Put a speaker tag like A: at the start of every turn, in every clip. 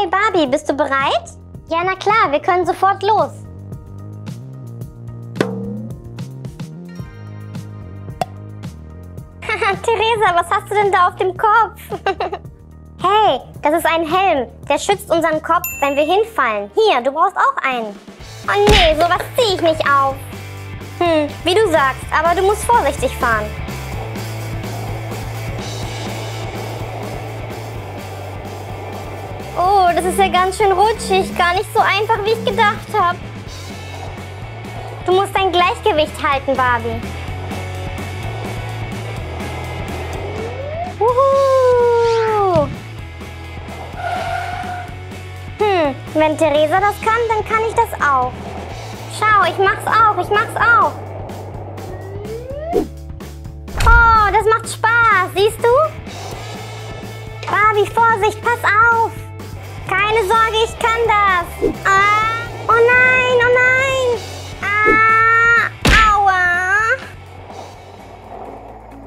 A: Hey Barbie, bist du bereit? Ja, na klar, wir können sofort los. Theresa, was hast du denn da auf dem Kopf? hey, das ist ein Helm. Der schützt unseren Kopf, wenn wir hinfallen. Hier, du brauchst auch einen. Oh nee, sowas ziehe ich nicht auf. Hm, wie du sagst, aber du musst vorsichtig fahren. Oh, das ist ja ganz schön rutschig. Gar nicht so einfach, wie ich gedacht habe. Du musst dein Gleichgewicht halten, Barbie. Uhu. Hm, wenn Theresa das kann, dann kann ich das auch. Schau, ich mach's auch, ich mach's auch. Oh, das macht Spaß, siehst du? Barbie, Vorsicht, pass auf. Keine Sorge, ich kann das. Ah, oh nein, oh nein. Ah, aua.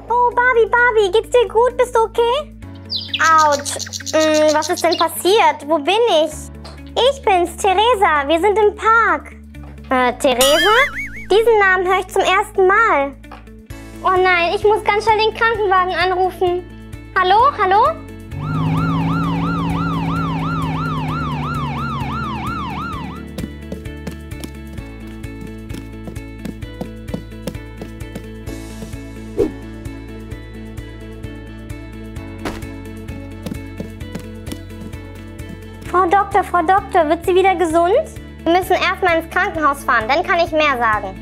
A: Oh, Barbie, Barbie, geht's dir gut? Bist du okay? Autsch. Hm, was ist denn passiert? Wo bin ich? Ich bin's, Theresa. Wir sind im Park. Äh, Theresa? Diesen Namen höre ich zum ersten Mal. Oh nein, ich muss ganz schnell den Krankenwagen anrufen. Hallo, hallo? Frau Doktor, Frau Doktor, wird sie wieder gesund? Wir müssen erstmal ins Krankenhaus fahren, dann kann ich mehr sagen.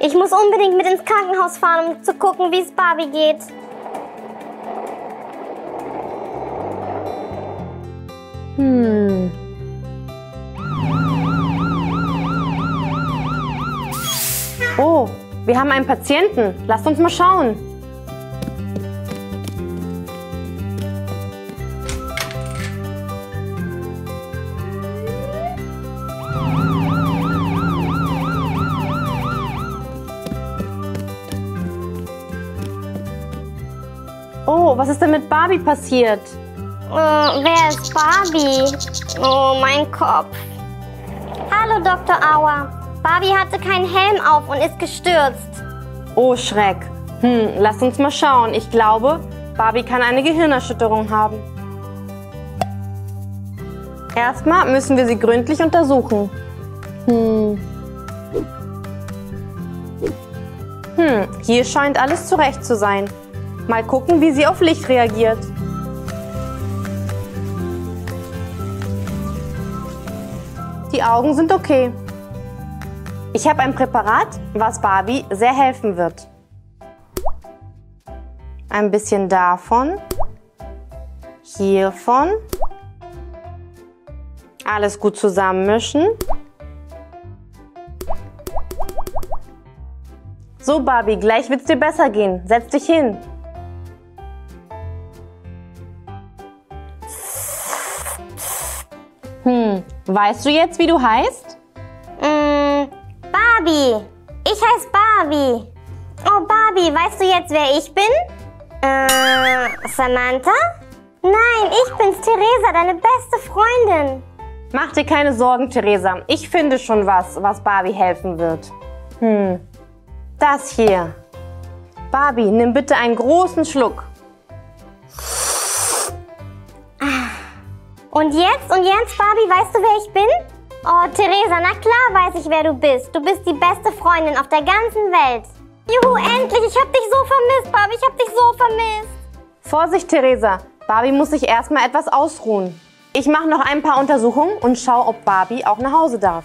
A: Ich muss unbedingt mit ins Krankenhaus fahren, um zu gucken, wie es Barbie geht.
B: Hm. Oh, wir haben einen Patienten. Lasst uns mal schauen. Oh, was ist denn mit Barbie passiert?
A: Äh, wer ist Barbie? Oh, mein Kopf. Hallo, Dr. Auer. Barbie hatte keinen Helm auf und ist gestürzt.
B: Oh, Schreck. Hm, lass uns mal schauen. Ich glaube, Barbie kann eine Gehirnerschütterung haben. Erstmal müssen wir sie gründlich untersuchen. Hm. Hm, hier scheint alles zurecht zu sein. Mal gucken, wie sie auf Licht reagiert. Die Augen sind okay. Ich habe ein Präparat, was Barbie sehr helfen wird. Ein bisschen davon. Hiervon. Alles gut zusammenmischen. So, Barbie, gleich wird es dir besser gehen. Setz dich hin. Weißt du jetzt, wie du heißt?
A: Mm, Barbie. Ich heiße Barbie. Oh, Barbie, weißt du jetzt, wer ich bin? Äh, Samantha? Nein, ich bin's, Theresa, deine beste Freundin.
B: Mach dir keine Sorgen, Theresa. Ich finde schon was, was Barbie helfen wird. Hm, das hier. Barbie, nimm bitte einen großen Schluck.
A: Und jetzt, und jetzt, Barbie, weißt du, wer ich bin? Oh, Theresa, na klar weiß ich, wer du bist. Du bist die beste Freundin auf der ganzen Welt. Juhu, endlich, ich hab dich so vermisst, Barbie, ich hab dich so vermisst.
B: Vorsicht, Theresa. Barbie muss sich erstmal etwas ausruhen. Ich mache noch ein paar Untersuchungen und schaue, ob Barbie auch nach Hause darf.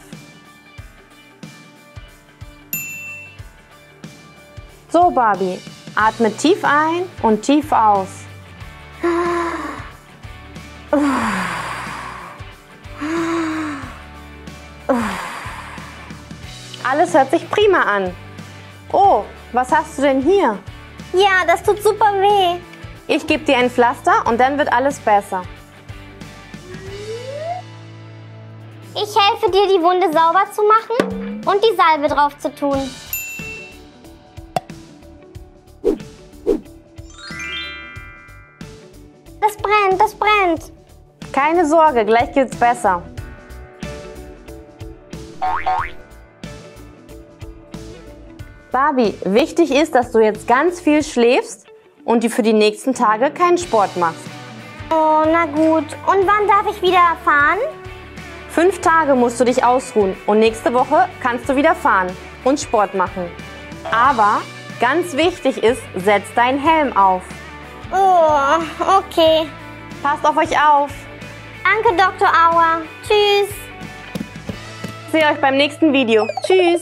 B: So, Barbie, atme tief ein und tief aus. Alles hört sich prima an. Oh, was hast du denn hier?
A: Ja, das tut super weh.
B: Ich gebe dir ein Pflaster und dann wird alles besser.
A: Ich helfe dir, die Wunde sauber zu machen und die Salbe drauf zu tun. Das brennt, das brennt.
B: Keine Sorge, gleich geht's besser. Barbie, wichtig ist, dass du jetzt ganz viel schläfst und die für die nächsten Tage keinen Sport machst.
A: Oh, na gut. Und wann darf ich wieder fahren?
B: Fünf Tage musst du dich ausruhen und nächste Woche kannst du wieder fahren und Sport machen. Aber ganz wichtig ist, setz deinen Helm auf.
A: Oh, okay.
B: Passt auf euch auf.
A: Danke, Dr. Auer. Tschüss.
B: Sehe euch beim nächsten Video. Tschüss.